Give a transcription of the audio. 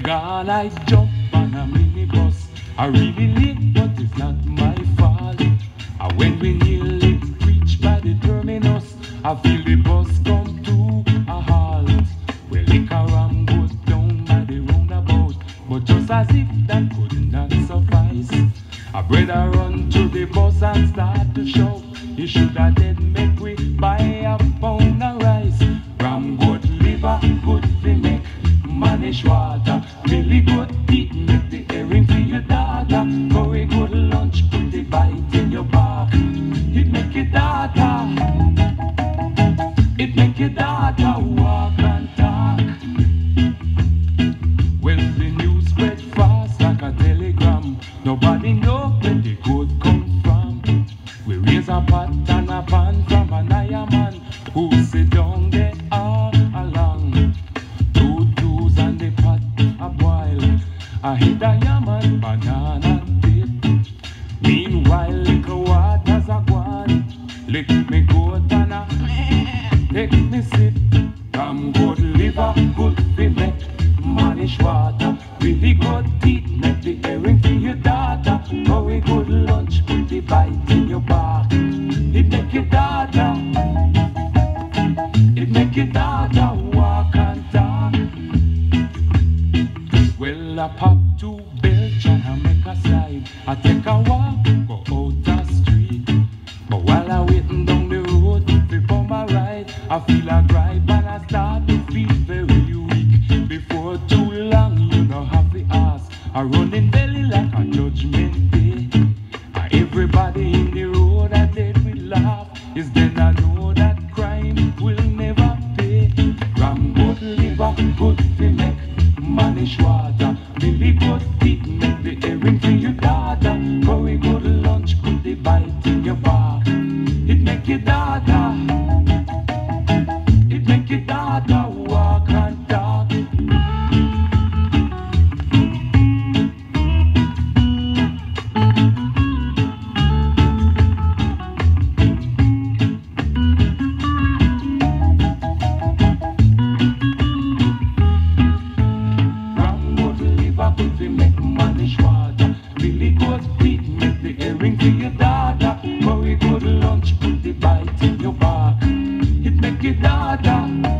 The gun I jump on a minibus. I really late, but it's not my fault. And when we nearly reach by the terminus, I feel the bus come to a halt. Well, liquor ram goes down by the roundabout, but just as if that could not suffice, a brother run to the bus and start to shout. You should have dead make we buy a pound of rice. Ram goat liver, good fi make mannish water. Good the your daughter. Very good lunch, put the bite in your. It make daughter, it make your daughter walk and talk. Well, the news spread fast like a telegram. Nobody know where the good from. We raise a pot and a pan from an iron man who sit down there I hit a yaman banana dip. Meanwhile, little waters a gone. Lick me goat and a take me sip. Come good liver, good fi make mannish water. Really good teeth, make the herring for your daughter. Oh, Very good lunch, put the in your back. It make your daughter, it make your daughter I pop two belch and I make a slide. I take a walk, go out the street. But while I waiting down the road before my ride, I feel a gripe and I start to feel very weak. Before too long, you know have to ask. I run in belly like a judgment day. Everybody in the road I dead we laugh. Is then I know that crime will never pay. Ram goat liver, good to make mannish water. Billy teeth make the herring for your daughter. Very good lunch, put the bite in your back. It make your daughter, it make your daughter for your daughter. Very good lunch, put the bite in your back. It make your daughter,